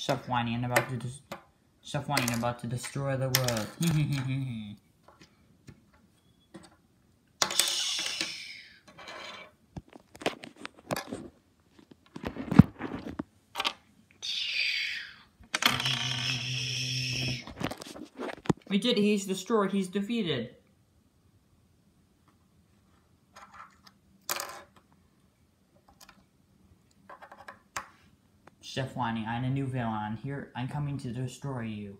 Chef whining about to Chef whining about to destroy the world. We did. He's destroyed. He's defeated. Chef Whining, I'm a new villain. Here, I'm coming to destroy you.